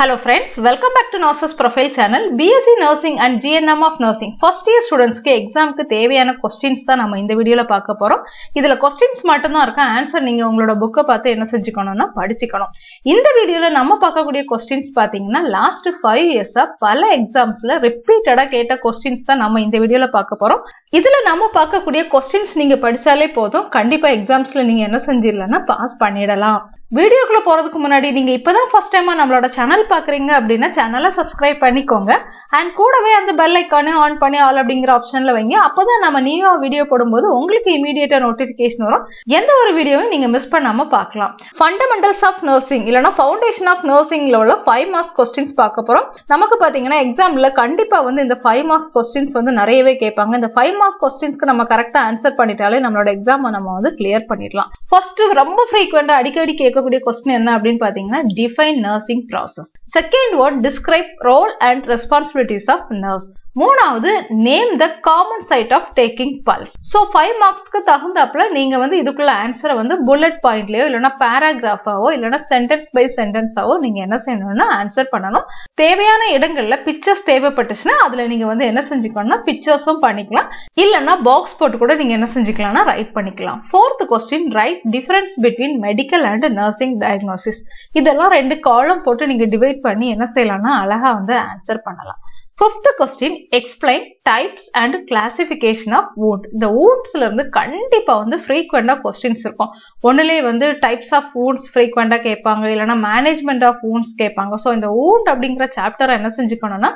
Hello friends, welcome back to Nurses Profile channel. BSc Nursing and GNM of Nursing. First year ஸ்டூடெண்ட்ஸ்க்கு எக்ஸாம்க்கு தேவையான questions தான் நம்ம இந்த வீடியோல பார்க்க போறோம். இதுல கொஸ்டின்ஸ் மட்டும்தான் இருக்கும் ஆன்சர் நீங்க உங்களோட புக்கை பார்த்து என்ன செஞ்சுக்கணும்னா படிச்சுக்கணும். இந்த வீடியோல நம்ம பார்க்கக்கூடிய கொஸ்டின்ஸ் பாத்தீங்கன்னா லாஸ்ட் ஃபைவ் இயர்ஸாக பல எக்ஸாம்ஸில் ரிப்பீட்டடாக கேட்ட கொஸ்டின்ஸ் தான் நம்ம இந்த வீடியோல பார்க்க போறோம். இதுல நம்ம பார்க்கக்கூடிய கொஸ்டின்ஸ் நீங்க படிச்சாலே போதும். கண்டிப்பா எக்ஸாம்ஸில் நீங்க என்ன செஞ்சிடலாம்னா பாஸ் பண்ணிடலாம். வீடியோக்குள்ள போறதுக்கு முன்னாடி நீங்க இப்பதான் ஃபர்ஸ்ட் டைமா நம்மளோட சேனல் பாக்குறீங்க அப்படின்னா சேனலை சப்ஸ்கிரைப் பண்ணிக்கோங்க. அண்ட் கூடவே அந்த பெல் ஐக்கானே ஆன் பண்ணி ஆல் அப்படிங்கிற ஆப்ஷன்ல வைங்க. அப்பதான் நம்ம நியூவா வீடியோ போடும்போது உங்களுக்கு இமீடியட்டா நோட்டிபிகேஷன் வரும். எந்த ஒரு வீடியோவும் நீங்க மிஸ் பண்ணாம பார்க்கலாம் ஃபண்டமெண்டல்ஸ் ஆஃப் நர்சிங் இல்லைனா ஃபவுண்டேஷன் ஆஃப் நர்சிங்ல உள்ள ஃபைவ் மார்க்ஸ் கொஸ்டின்ஸ் பார்க்க போறோம். நமக்கு பாத்தீங்கன்னா எக்ஸாம்ல கண்டிப்பா வந்து இந்த ஃபைவ் மார்க்ஸ் கொஸ்டின்ஸ் வந்து நிறையவே கேட்பாங்க. இந்த ஃபைவ் மார்க்ஸ் கொஸ்டின்ஸ்க்கு நம்ம கரெக்டா ஆன்சர் பண்ணிட்டாலே நம்மளோட எக்ஸாம் நம்ம வந்து கிளியர் பண்ணிடலாம். ஃபர்ஸ்ட் ரொம்ப ஃப்ரீக்வெண்டா அடிக்கடி கேட்கக்கூடிய கொஸ்டின் என்ன அப்படின்னு பாத்தீங்கன்னா define nursing process second word describe role and responsibilities of nurse மூணாவது name the common site of taking pulse so five மார்க்ஸ்க்கு தகுந்தாப்புல நீங்க வந்து இதுக்குள்ள ஆன்சரை வந்து புல்லட் பாயிண்ட்லயோ இல்லைன்னா பேராகிராஃபாவோ இல்லைன்னா சென்டென்ஸ் பை சென்டென்ஸாவோ நீங்க என்ன செய்யணும்னா ஆன்சர் பண்ணணும். தேவையான இடங்கள்ல பிக்சர்ஸ் தேவைப்பட்டுச்சுன்னா அதுல நீங்க வந்து என்ன செஞ்சுக்கணும்னா பிக்சர்ஸும் பண்ணிக்கலாம். இல்லைன்னா பாக்ஸ் போட்டு கூட நீங்க என்ன செஞ்சுக்கலாம்னா ரைட் பண்ணிக்கலாம். Fourth question write difference between medical and nursing diagnosis இதெல்லாம் ரெண்டு காலம் போட்டு நீங்க டிவைட் பண்ணி என்ன செய்யலாம்னா அழகா வந்து ஆன்சர் பண்ணலாம். Fifth question explain types and classification of wound இந்த வூண்ட்ஸ்ல இருந்து கண்டிப்பா வந்து ஃப்ரீக்வெண்டா கொஸ்டின்ஸ் இருக்கும். ஒன்னுலேயே வந்து டைப்ஸ் ஆஃப் வூண்ட்ஸ் ஃப்ரீக்வெண்டா கேட்பாங்க இல்லைன்னா மேனேஜ்மெண்ட் ஆஃப் வூண்ட்ஸ் கேட்பாங்க. ஸோ இந்த வூண்ட் அப்படிங்கிற சாப்டரை என்ன செஞ்சுக்கணும்னா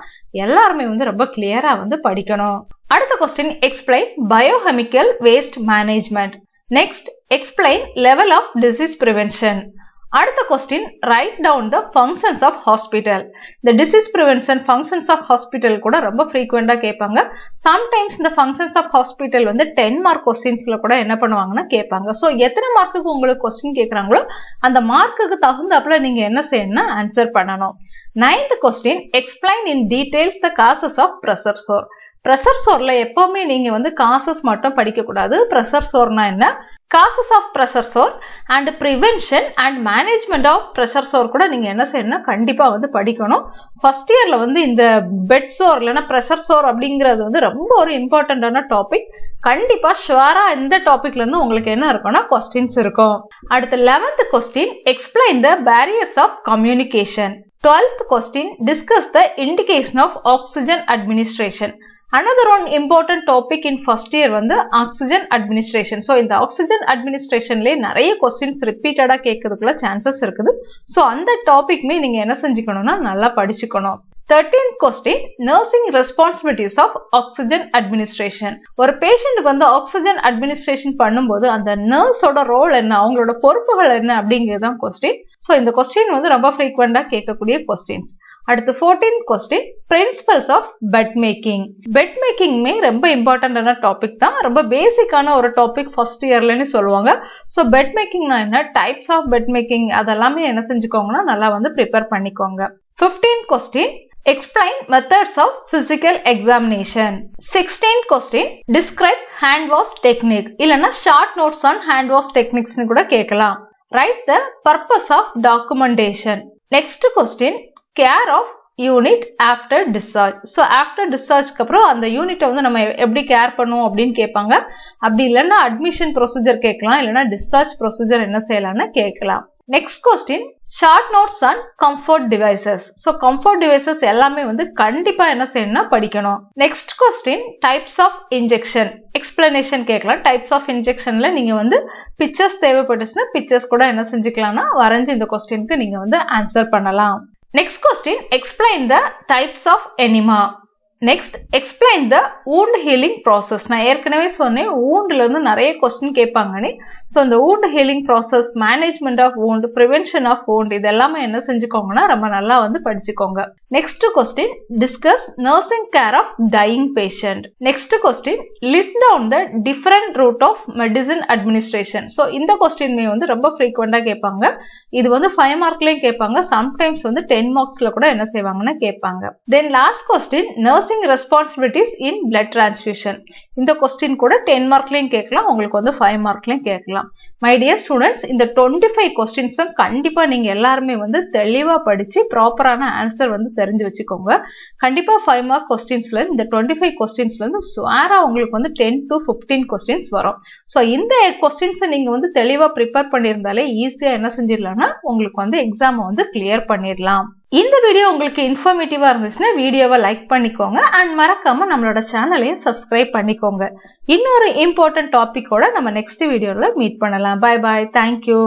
எல்லாருமே வந்து ரொம்ப கிளியரா வந்து படிக்கணும். அடுத்த question explain biochemical waste management next explain level of disease prevention அடுத்த question write down the functions of hospital இந்த disease prevention functions of hospital கூட ரொம்ப ஃப்ரீக்வெண்டா கேட்பாங்க. சம்டைம்ஸ் இந்த ஃபங்க்ஷன்ஸ் ஆஃப் ஹாஸ்பிட்டல் வந்து டென் மார்க் கொஸ்டின்ஸில் கூட என்ன பண்ணுவாங்கன்னா கேட்பாங்க. ஸோ எத்தனை மார்க்குக்கு உங்களுக்கு கொஸ்டின் கேட்குறாங்களோ அந்த மார்க்குக்கு தகுந்தாப்புல நீங்கள் என்ன செய்யணும்னா ஆன்சர் பண்ணணும். Ninth question explain in details the causes of pressure sore pressure சோர்ல எப்பவுமே நீங்க வந்து காசஸ் மட்டும் படிக்க கூடாது ப்ரெஷர் சோர்னா என்ன? Causes of pressure sore and prevention and management of pressure sore கூட நீங்க என்ன செய்யணும்னா கண்டிப்பா வந்து படிக்கணும். ஃபர்ஸ்ட் இயர்ல வந்து இந்த பெட் சோர் இல்லைன்னா ப்ரெஷர் சோர் அப்படிங்கிறது வந்து ரொம்ப ஒரு இம்பார்ட்டண்ட்டான டாபிக் கண்டிப்பா ஷுவரா இந்த டாபிக்ல இருந்து உங்களுக்கு என்ன இருக்கும்னா கொஸ்டின்ஸ் இருக்கும். அடுத்து eleventh question explain the barriers of communication twelfth question discuss the indication of oxygen administration another one important topic in first year வந்து ஆக்சிஜன் அட்மினிஸ்ட்ரேஷன் ஸோ இந்த ஆக்சிஜன் அட்மினிஸ்ட்ரேஷன்லேயே நிறைய கொஸ்டின்ஸ் ரிப்பீட்டடாக கேட்கறதுக்குள்ள சான்சஸ் இருக்குது. ஸோ அந்த டாபிக்மே நீங்கள் என்ன செஞ்சுக்கணும்னா நல்லா படிச்சுக்கணும். Thirteenth question nursing responsibilities of oxygen administration ஒரு பேஷண்ட்டுக்கு வந்து ஆக்சிஜன் அட்மினிஸ்ட்ரேஷன் பண்ணும்போது அந்த நர்ஸோட ரோல் என்ன அவங்களோட பொறுப்புகள் என்ன அப்படிங்கிறது தான் கொஸ்டின் ஸோ இந்த கொஸ்டின் வந்து ரொம்ப ஃப்ரீக்வெண்டாக கேட்கக்கூடிய கொஸ்டின்ஸ் அடுத்து fourteen question principles of bed making bed மேக்கிங்மே ரொம்ப இம்பார்ட்டண்டான டாபிக் தான். ரொம்ப பேசிக்கான ஒரு டாபிக் ஃபர்ஸ்ட் இயர்லன்னு சொல்லுவாங்க. ஸோ பெட் மேக்கிங்னா என்ன? டைப்ஸ் ஆஃப் பெட் மேக்கிங் அதெல்லாமே என்ன செஞ்சுக்கோங்கன்னா நல்லா வந்து ப்ரிப்பேர் பண்ணிக்கோங்க. Fifteen question explain methods of physical examination sixteen question describe hand wash technique இல்லைன்னா short notes on hand wash டெக்னிக்ஸ்னு கூட கேட்கலாம். Write the purpose of documentation next question care of unit after discharge so after டிஸ்சார்ஜ்க்கு அப்புறம் அந்த யூனிட்டை வந்து நம்ம எப்படி care பண்ணுவோம் அப்படின்னு கேட்பாங்க. அப்படி இல்லைன்னா அட்மிஷன் ப்ரொசீஜர் கேட்கலாம். இல்லைன்னா டிஸ்சார்ஜ் ப்ரொசீஜர் என்ன செய்யலாம்னு கேட்கலாம். Next question short notes and comfort devices so comfort devices எல்லாமே வந்து கண்டிப்பா என்ன செய்யணும்னா படிக்கணும். Next question types of injection explanation கேட்கலாம். டைப்ஸ் ஆஃப் இன்ஜெக்ஷன்ல நீங்க வந்து பிக்சர்ஸ் தேவைப்பட்டுச்சுன்னா பிக்சர்ஸ் கூட என்ன செஞ்சுக்கலாம்னா வரைஞ்சு இந்த கொஸ்டினுக்கு நீங்க வந்து ஆன்சர் பண்ணலாம். Next question explain the types of enema next explain the wound healing process நான் ஏற்கனவே சொன்னேன் ஊண்டில் இருந்து நிறைய கொஸ்டின் கேட்பாங்கன்னு. ஸோ இந்த wound healing process management of wound prevention of wound இதெல்லாமே என்ன செஞ்சுக்கோங்கன்னா ரொம்ப நல்லா வந்து படிச்சுக்கோங்க. Next question discuss nursing care of dying patient next question list down the different route of medicine administration so இந்த கொஸ்டின்மே வந்து ரொம்ப ஃப்ரீக்வெண்டாக கேட்பாங்க. இது வந்து ஃபைவ் மார்க்லேயும் கேட்பாங்க. சம்டைம்ஸ் வந்து டென் மார்க்ஸ்ல கூட என்ன செய்வாங்கன்னு கேட்பாங்க. Then last question nursing responsibilities in blood transfusion இந்த கொஸ்டின் கூட டென் மார்க்லையும் கேட்கலாம் உங்களுக்கு வந்து ஃபைவ் மார்க்லையும் கேட்கலாம். மை டியர் ஸ்டூடெண்ட்ஸ் இந்த டுவெண்ட்டி ஃபைவ் கொஸ்டின்ஸும் கண்டிப்பா நீங்க எல்லாருமே வந்து தெளிவாக படிச்சு ப்ராப்பரான ஆன்சர் வந்து தெரிஞ்சு வச்சுக்கோங்க. கண்டிப்பா ஃபைவ் மார்க் கொஸ்டின்ஸ்ல இந்த டுவெண்ட்டி ஃபைவ் கொஸ்டின்ஸ்லேருந்து இருந்து உங்களுக்கு வந்து டென் டு ஃபிஃப்டீன் கொஸ்டின்ஸ் வரும். ஸோ இந்த கொஸ்டின்ஸை நீங்கள் வந்து தெளிவாக ப்ரிப்பேர் பண்ணியிருந்தாலே ஈஸியாக என்ன செஞ்சிடலாம்னா உங்களுக்கு வந்து எக்ஸாமை வந்து கிளியர் பண்ணிடலாம். இந்த வீடியோ உங்களுக்கு இன்ஃபர்மேட்டிவா இருந்துச்சுன்னா வீடியோவை லைக் பண்ணிக்கோங்க. அண்ட் மறக்காம நம்மளோட சேனலையும் சப்ஸ்கிரைப் பண்ணிக்கோங்க. இன்னொரு இம்பார்ட்டன்ட் டாபிக்கோட நம்ம நெக்ஸ்ட் வீடியோல மீட் பண்ணலாம். பாய் பாய் தேங்க்யூ